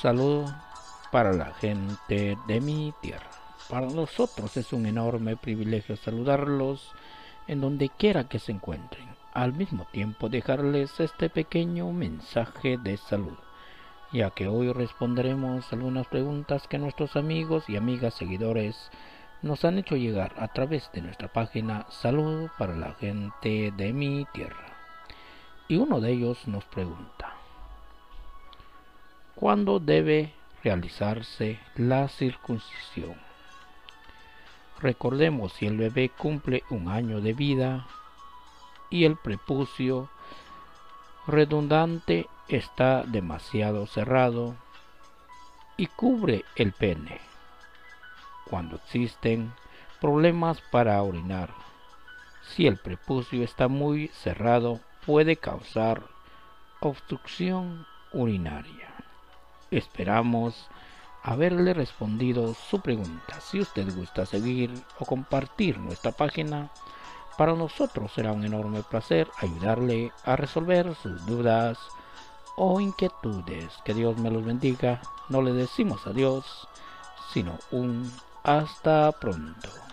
Salud para la gente de mi tierra. Para nosotros es un enorme privilegio saludarlos en donde quiera que se encuentren. Al mismo tiempo dejarles este pequeño mensaje de salud, ya que hoy responderemos algunas preguntas que nuestros amigos y amigas seguidores nos han hecho llegar a través de nuestra página Salud para la gente de mi tierra. Y uno de ellos nos pregunta, ¿cuándo debe realizarse la circuncisión? Recordemos si el bebé cumple un año de vida y el prepucio redundante está demasiado cerrado y cubre el pene cuando existen problemas para orinar. Si el prepucio está muy cerrado, puede causar obstrucción urinaria. Esperamos haberle respondido su pregunta. Si usted gusta seguir o compartir nuestra página, para nosotros será un enorme placer ayudarle a resolver sus dudas o inquietudes. Que Dios me los bendiga. No le decimos adiós, sino un hasta pronto.